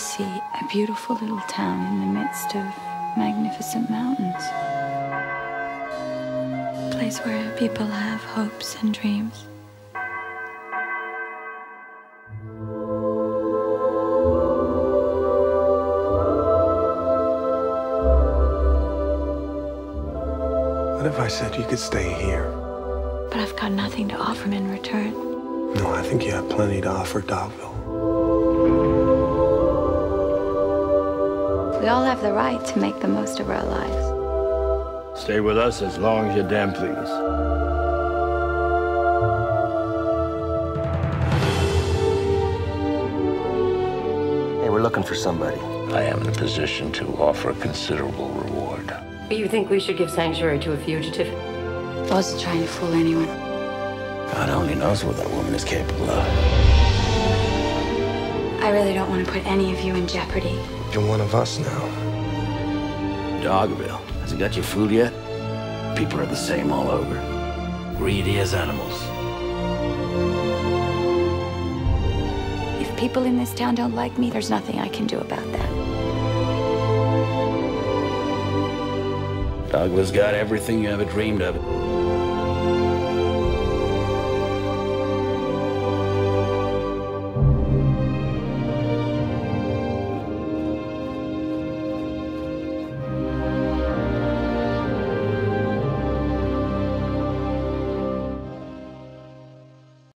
see a beautiful little town in the midst of magnificent mountains. A place where people have hopes and dreams. What if I said you could stay here? But I've got nothing to offer him in return. No, I think you have plenty to offer Dogville. We all have the right to make the most of our lives. Stay with us as long as you damn please. Hey, we're looking for somebody. I am in a position to offer a considerable reward. You think we should give sanctuary to a fugitive? I wasn't trying to fool anyone. God only knows what that woman is capable of. I really don't want to put any of you in jeopardy. You're one of us now. Dogville. Has it got your food yet? People are the same all over. Greedy as animals. If people in this town don't like me, there's nothing I can do about that. Dogville's got everything you ever dreamed of.